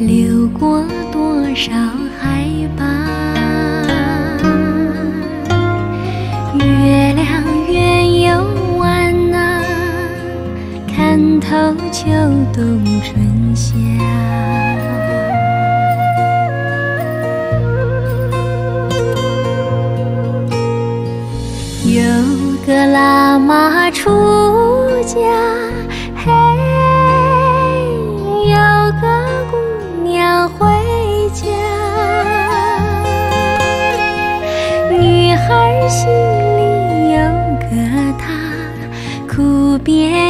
流过多少海拔，月亮圆又弯呐，看透秋冬春夏。有个喇嘛出家。bien.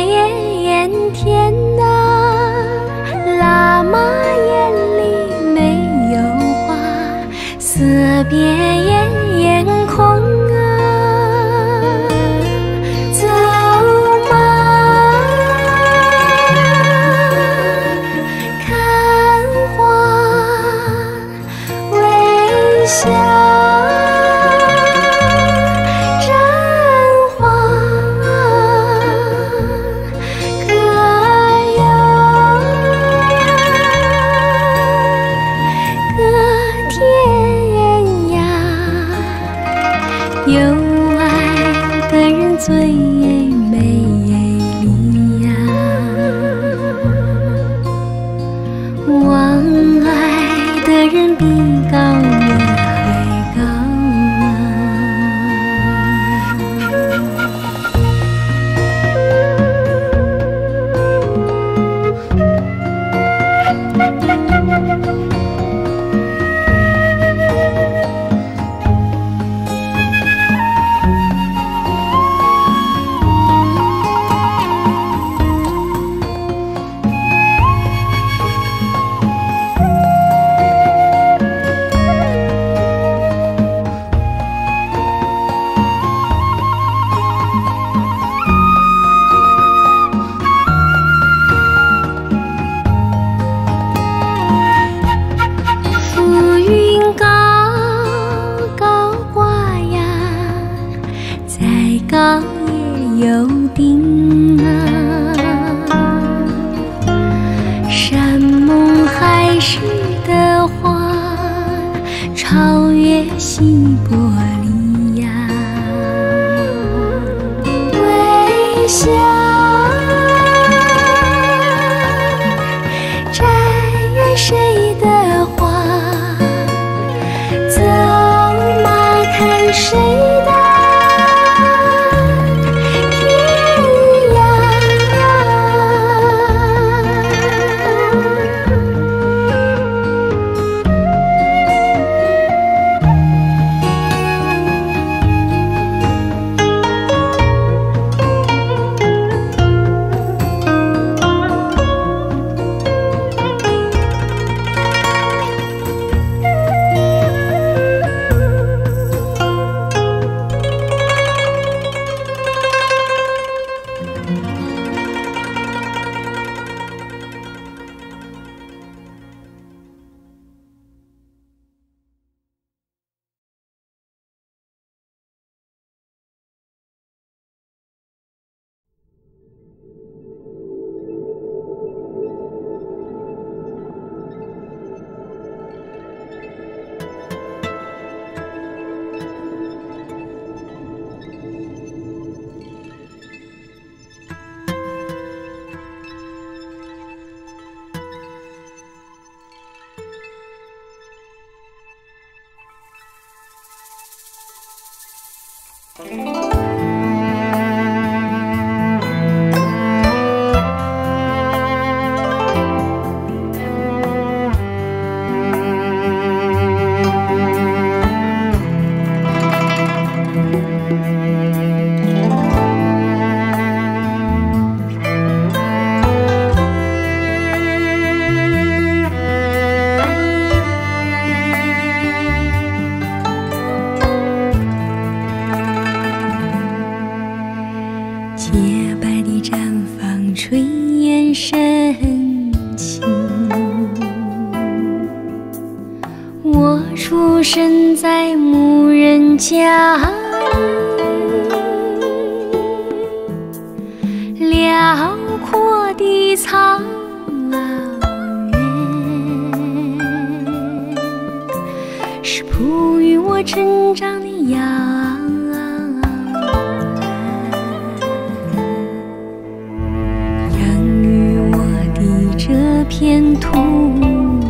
片土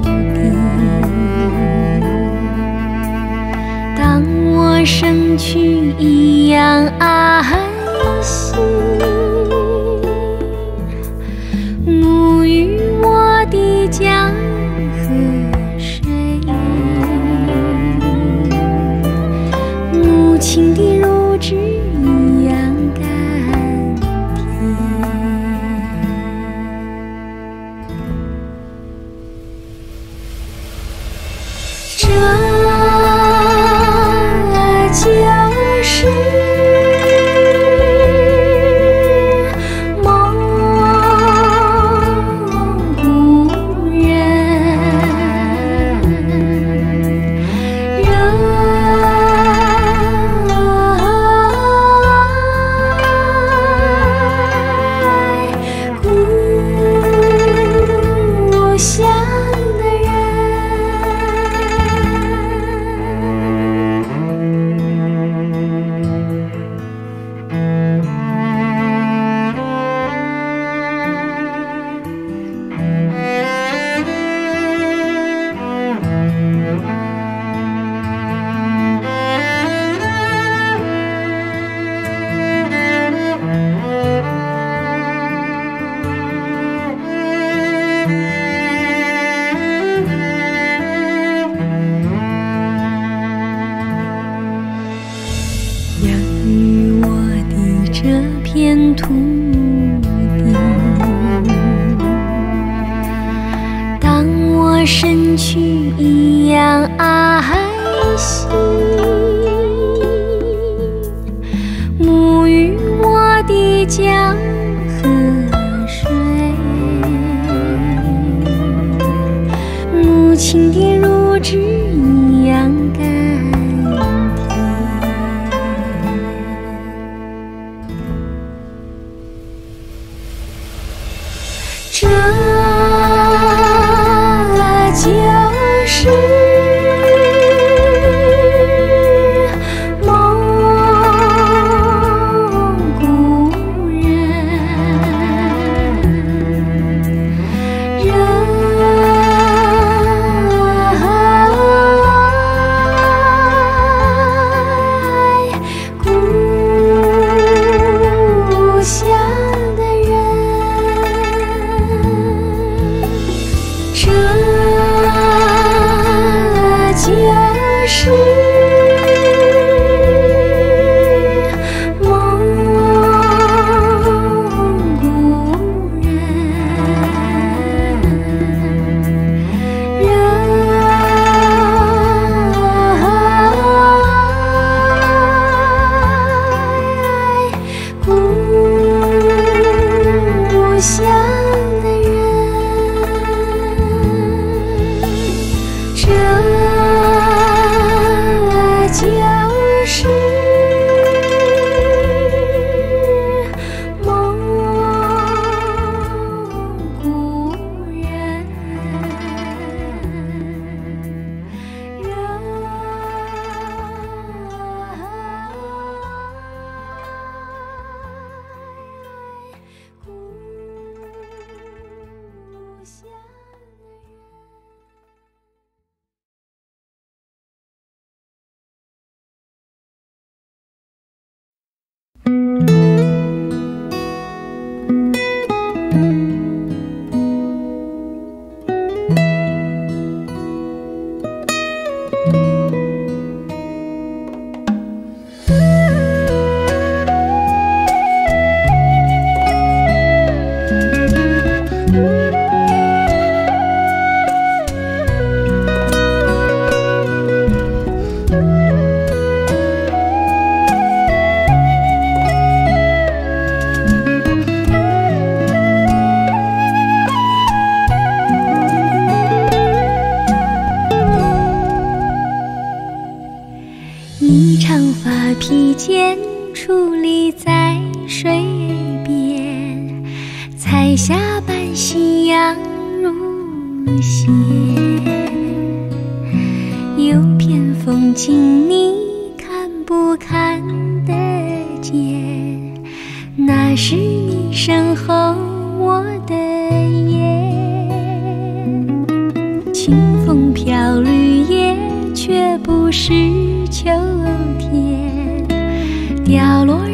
地。当我身躯一样爱惜 tout.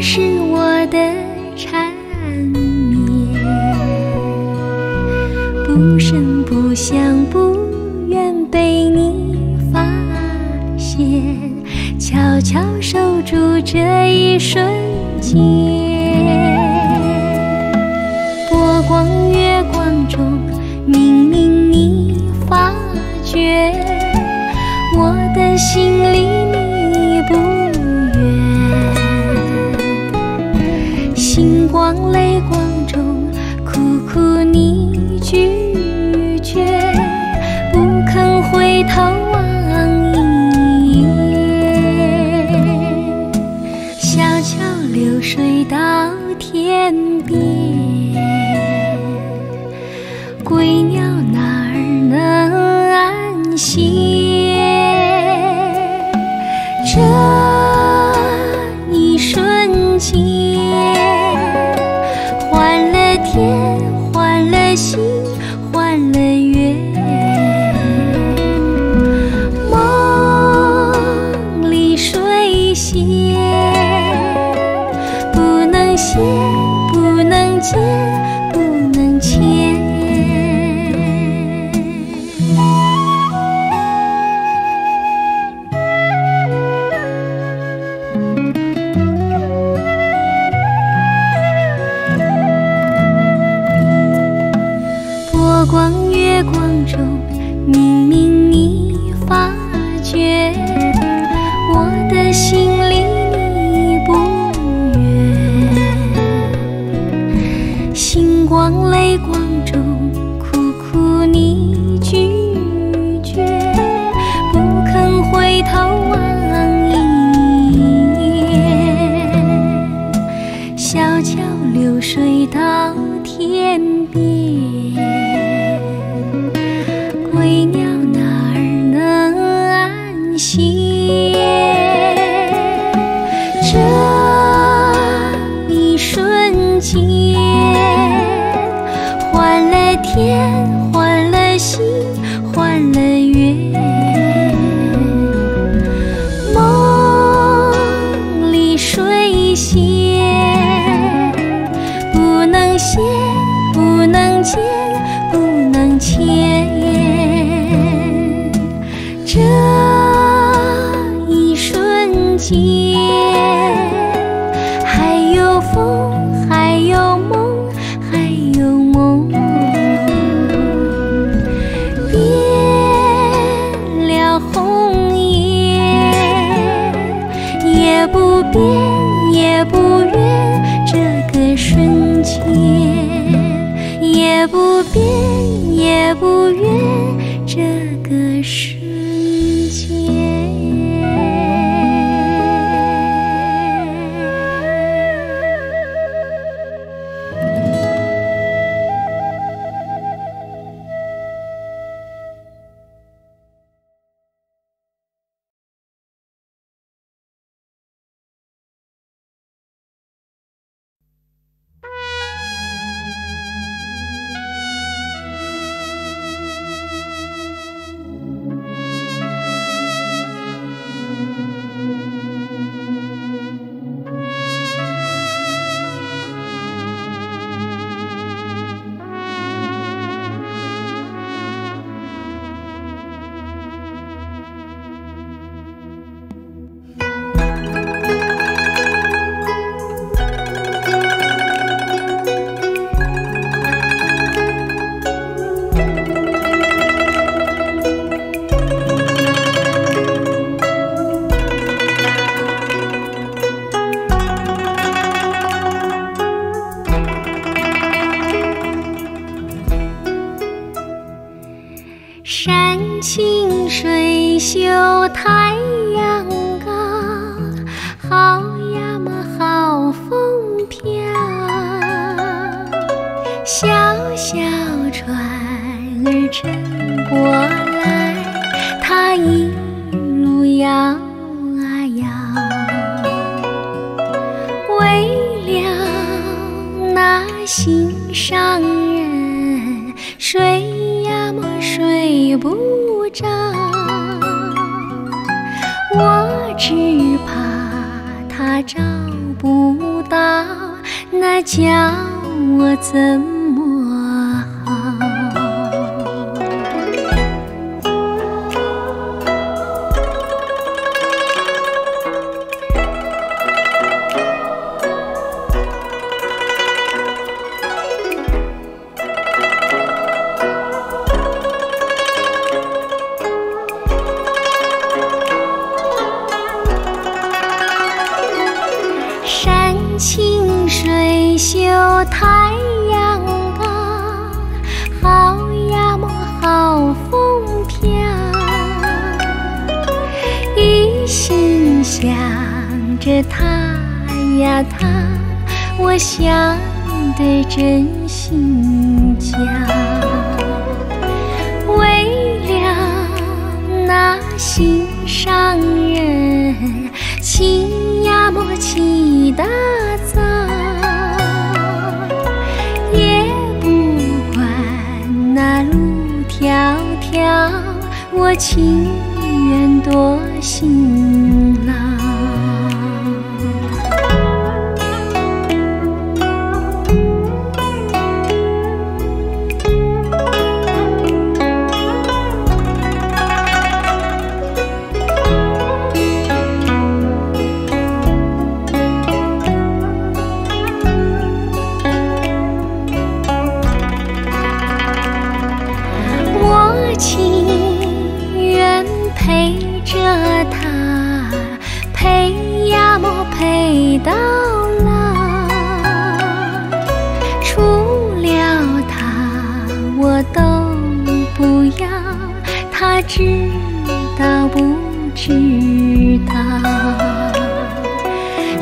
是我的缠绵。不声不响不愿被你发现。悄悄守住这一瞬间。波光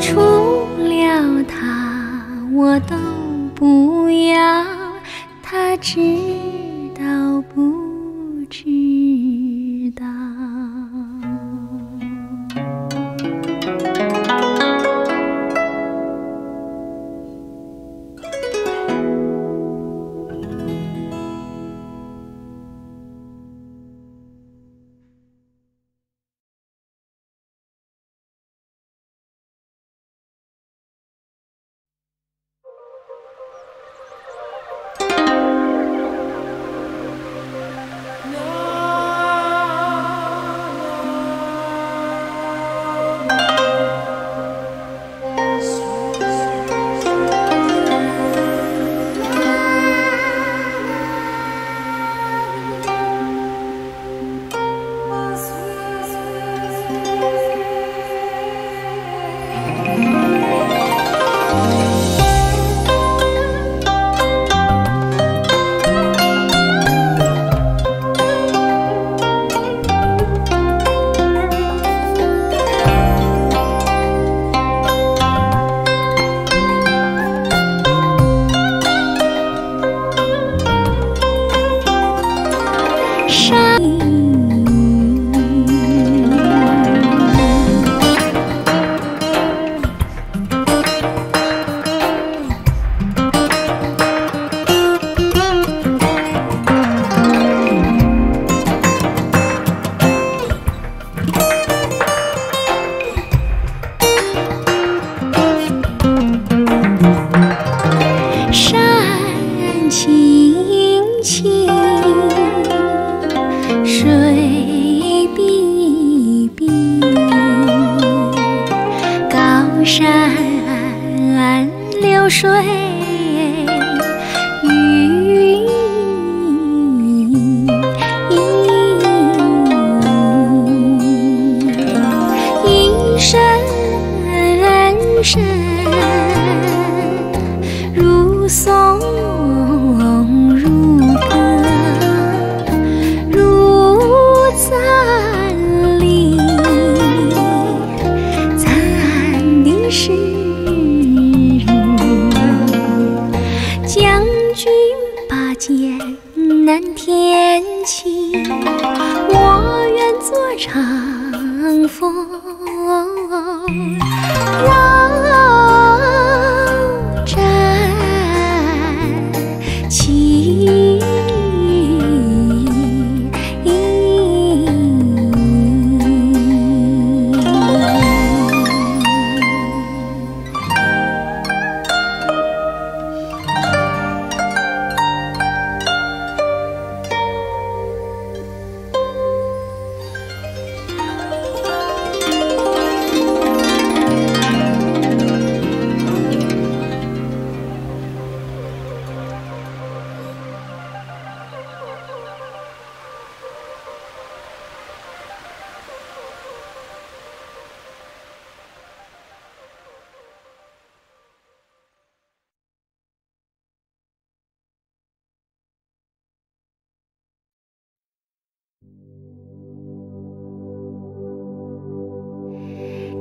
除了他，我都不要。他只。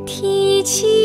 提起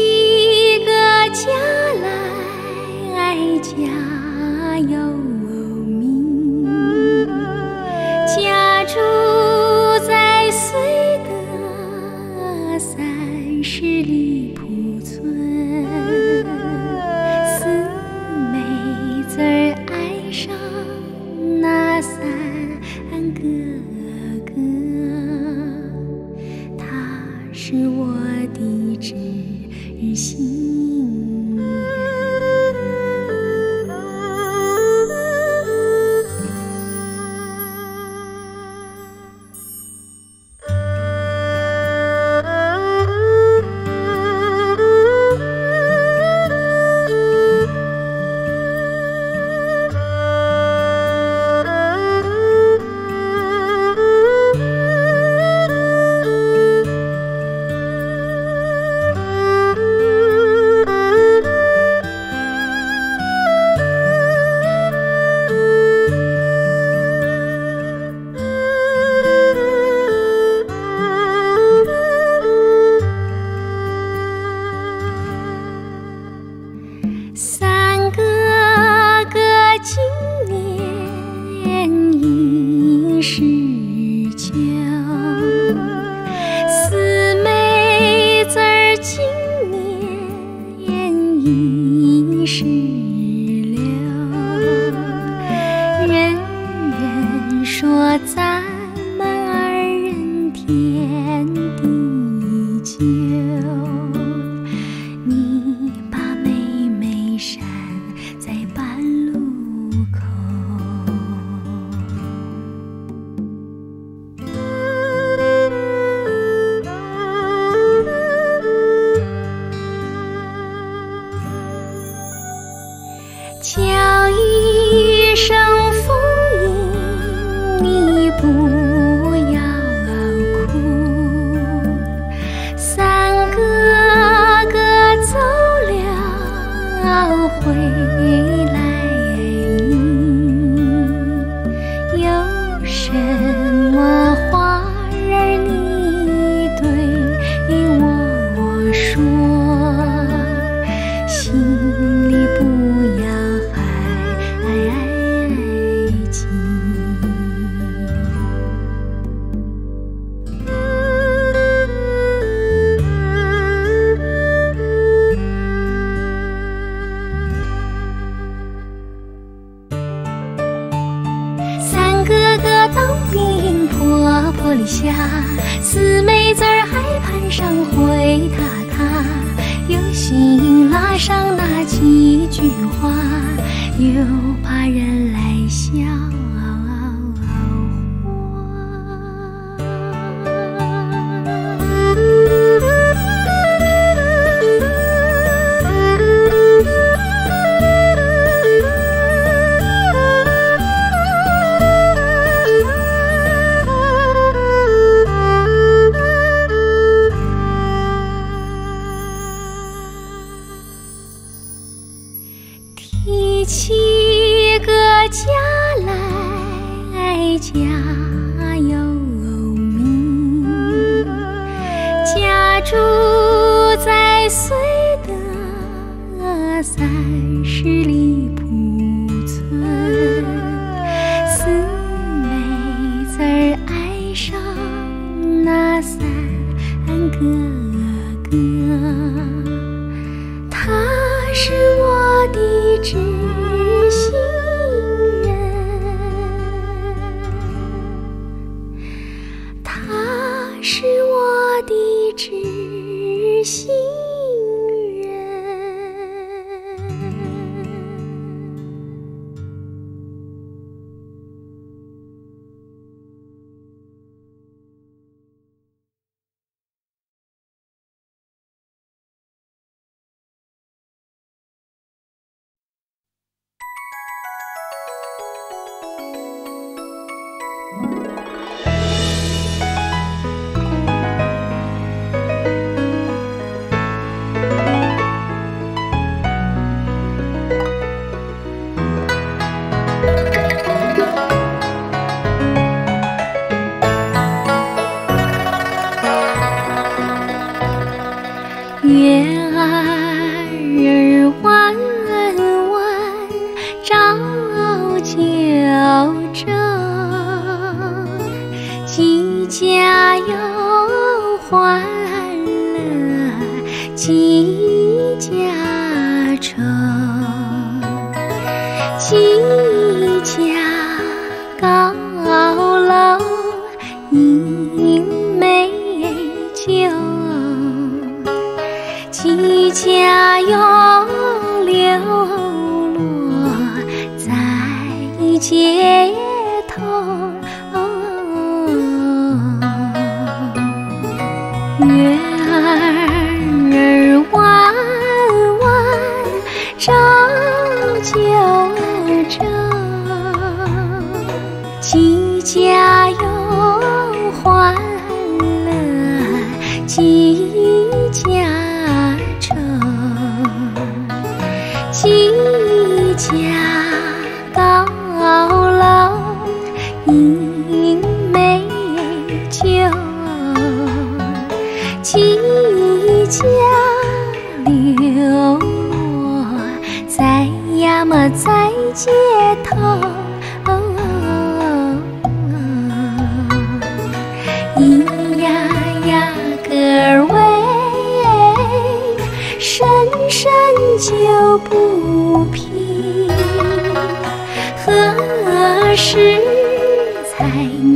气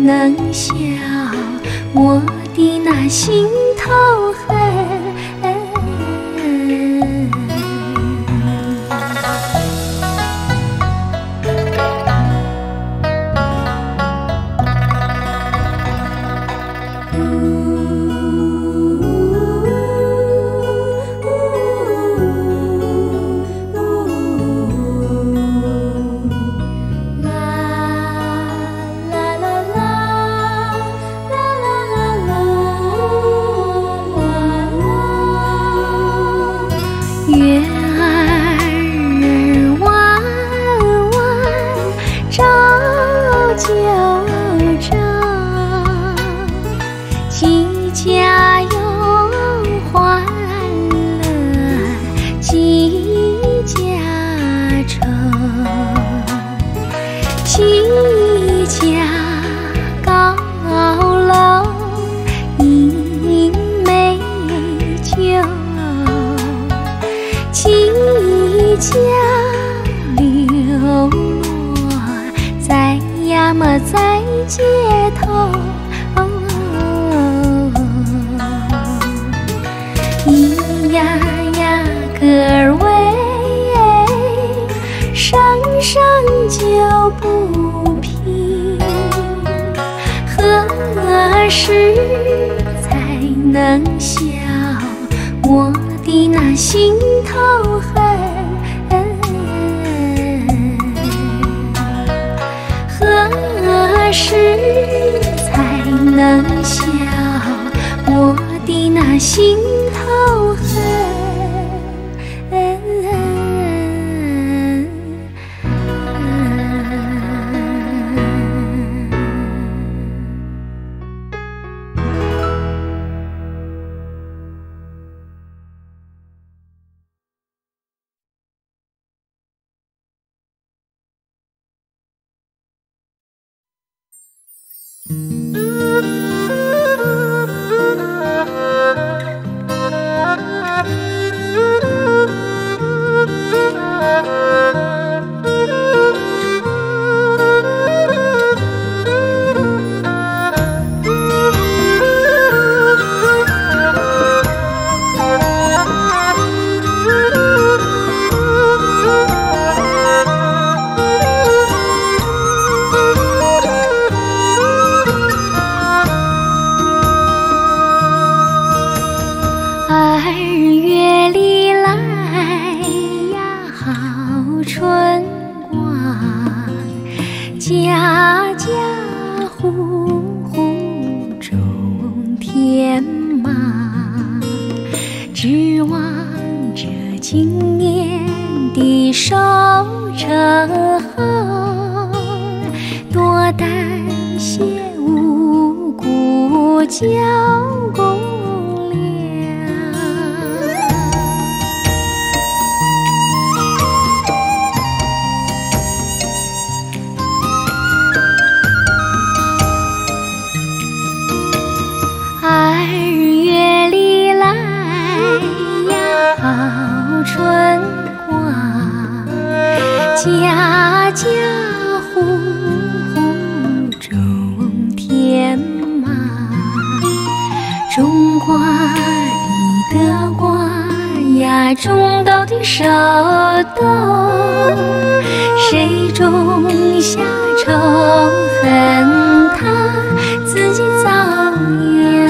能消我的那心头恨。时才能笑，我的那心。手抖，谁种下仇恨，他自己遭殃。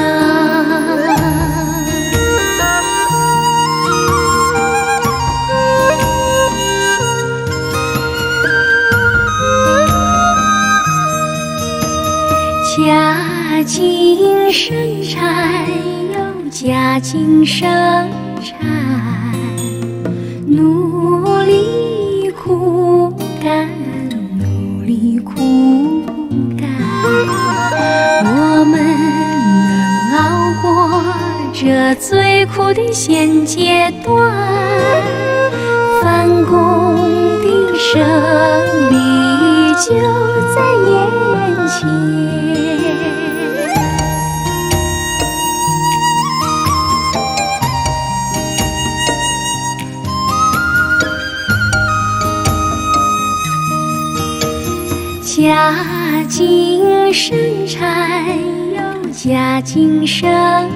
家境生产又家境生。弦节断，反攻的胜利就在眼前。加紧生产，又加紧生。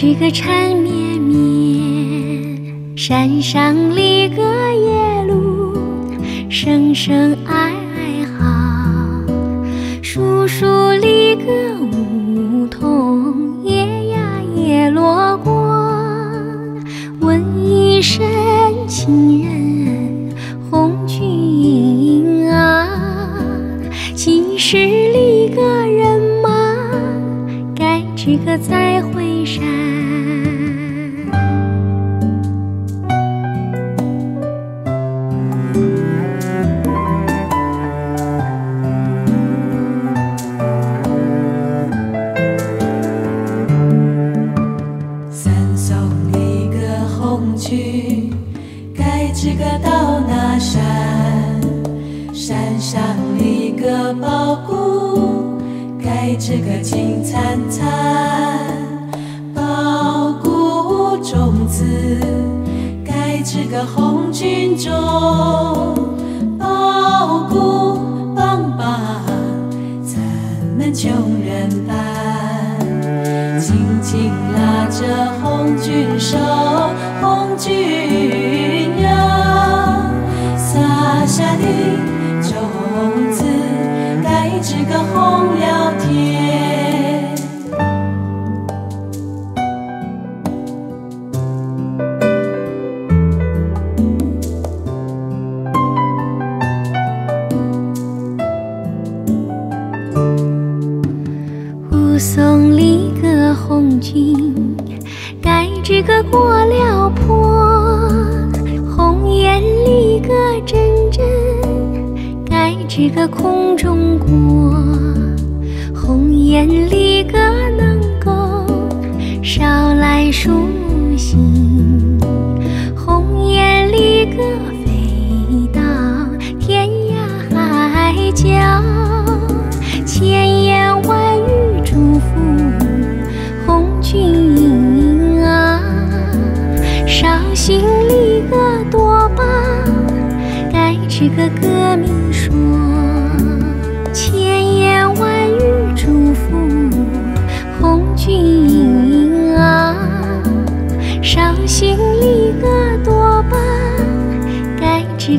知个缠绵绵。山上里个野鹿，声声哀嚎。树树里个梧桐，叶呀叶落光。问一声亲人。十里个人只可再回山。吃个金灿灿，苞谷种子；该吃个红军种。的空中过，红颜离歌能够捎来书信。红颜离歌飞到天涯海角，千言万语祝福红军啊，捎信离歌多吧，该吃个歌名。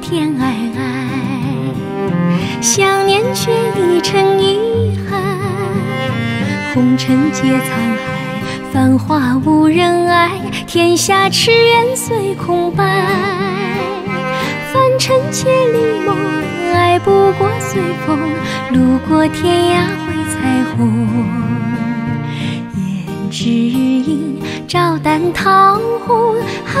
天皑皑，想念却已成遗憾。红尘皆沧海，繁华无人爱，天下痴缘随空白。凡尘千里梦，爱不过随风，路过天涯会彩虹。胭脂映照淡桃红。十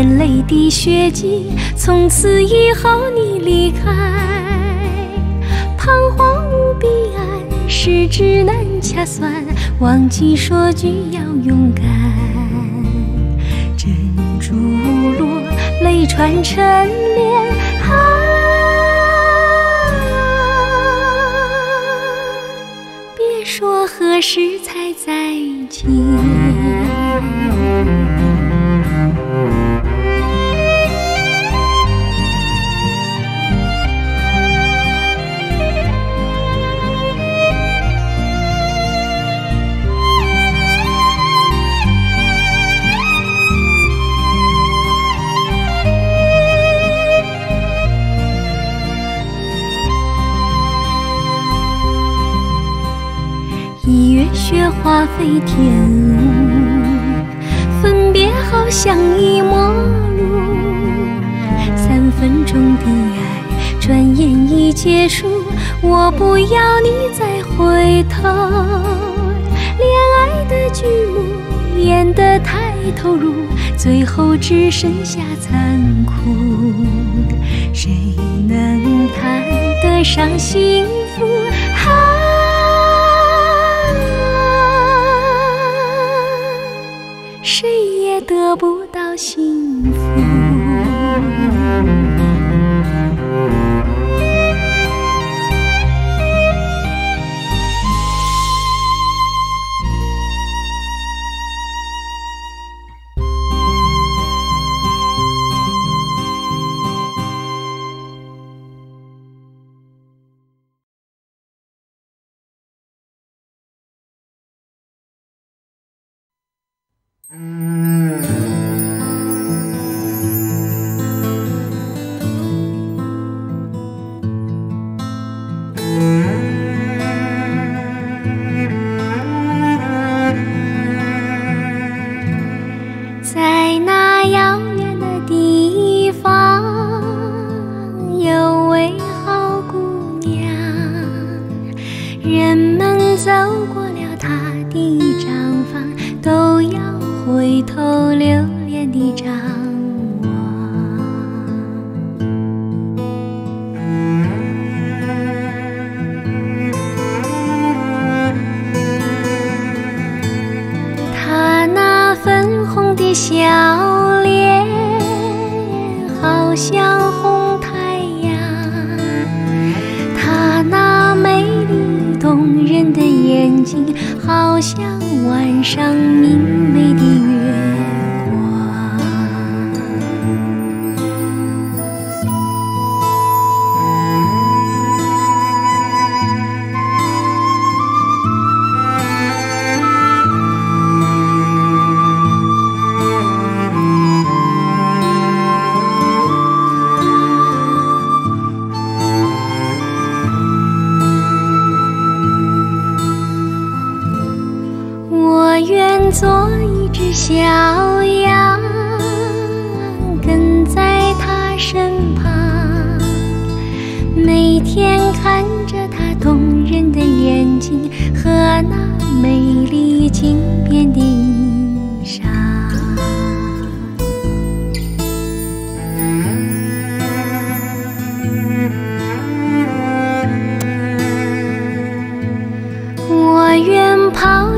眼泪滴血迹。从此以后你离开，彷徨无彼岸，十指难掐算，忘记说句要勇敢。珍珠落，泪串成帘。何时才再见？天，分别好像一陌路。三分钟的爱，转眼已结束。我不要你再回头。恋爱的剧目演得太投入，最后只剩下残酷。谁能谈得上幸福？心。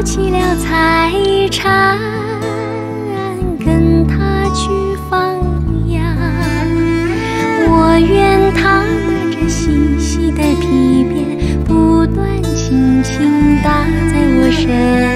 起了财产，跟他去放羊。我愿他拿着细细的皮鞭，不断轻轻打在我身。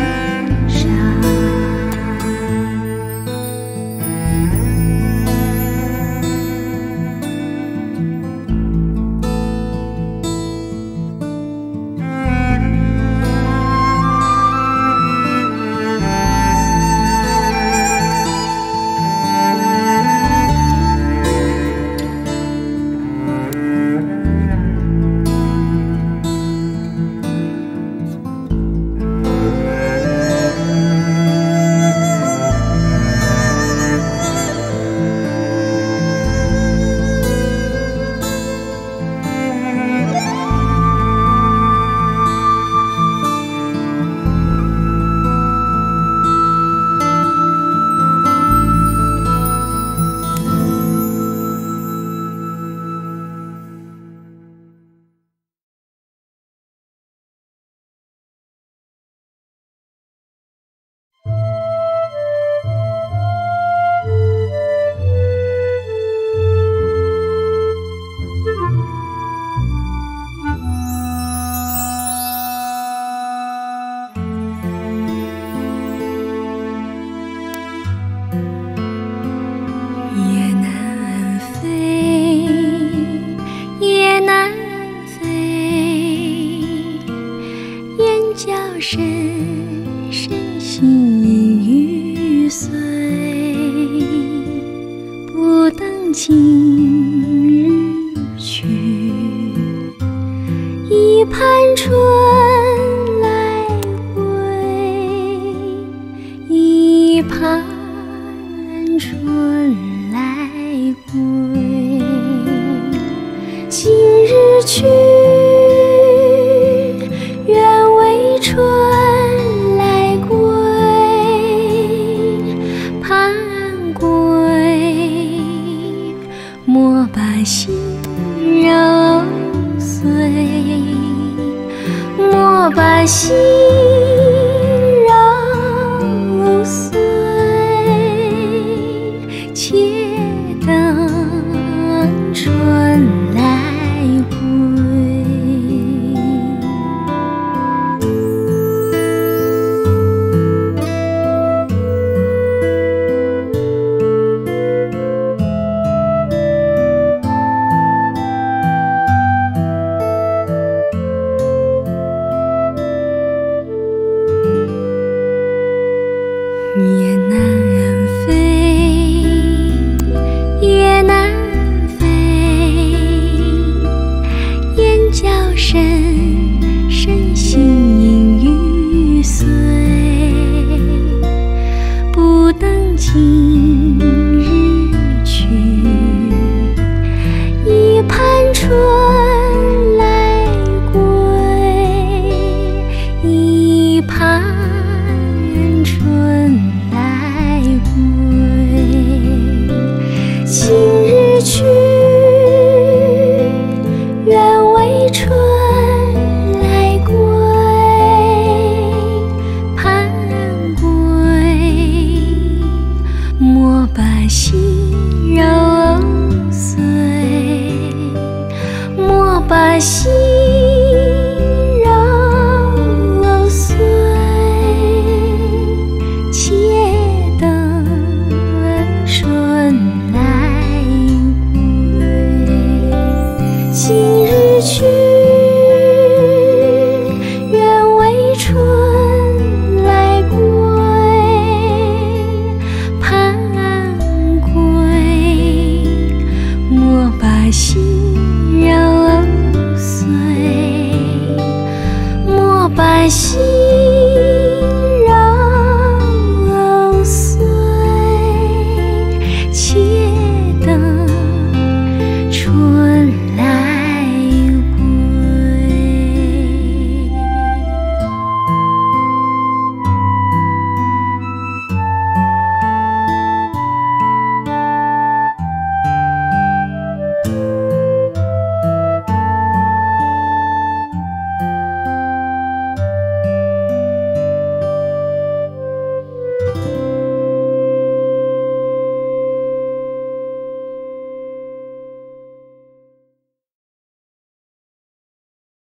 叫声声心欲碎不等今日去。已盼春